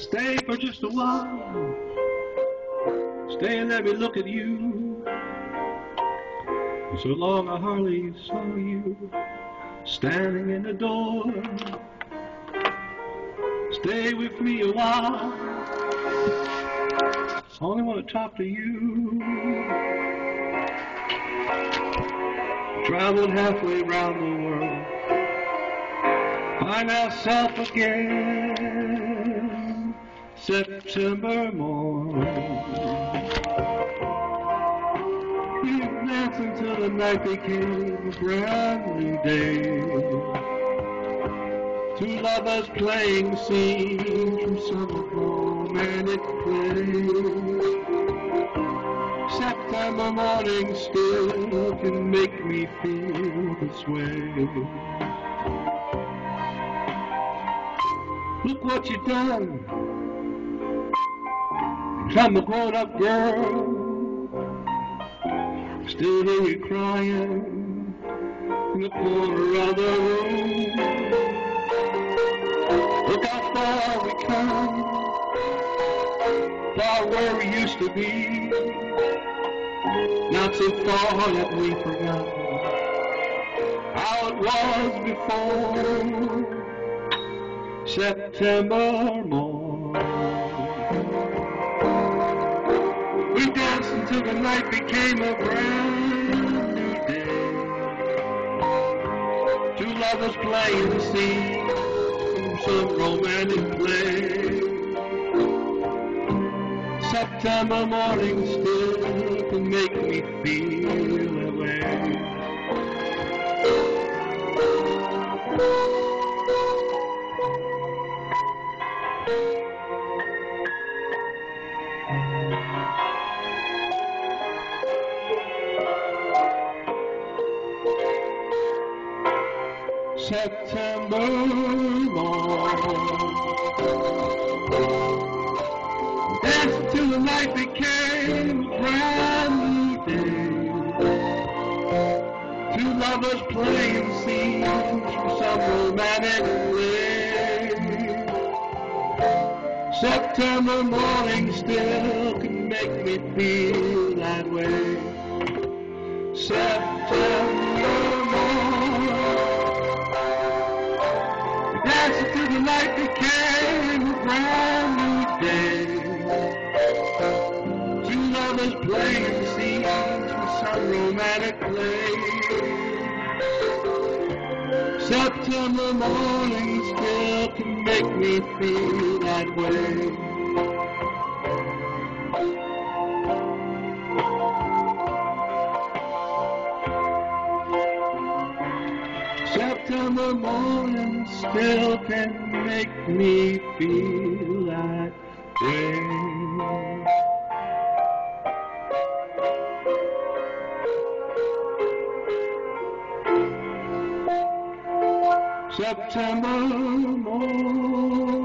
Stay for just a while. Stay and let me look at you. So long I hardly saw you standing in the door. Stay with me a while. I Only want to talk to you. Traveled halfway around the world. Find ourselves again. September morning. We danced until the night became a brand new day. Two lovers playing scenes from some romantic play. September morning still can make me feel this way. Look what you've done. I'm a grown-up girl. Still hear you crying in the corner of the room. Look how far we come, far where we used to be. Not so far that we forgot how it was before. September morn. Until the night became a brand new day. Two lovers playing the from some romantic play. September morning still can make me feel that. September morn. Danced till the night became a brand new day. Two lovers playing scenes from some romantic play. September morning still can make me feel that way. September Night became a brand new day. Two lovers playing the scenes from some romantic play. September morning still can make me feel that way. September morning still can make me feel that way. September morning.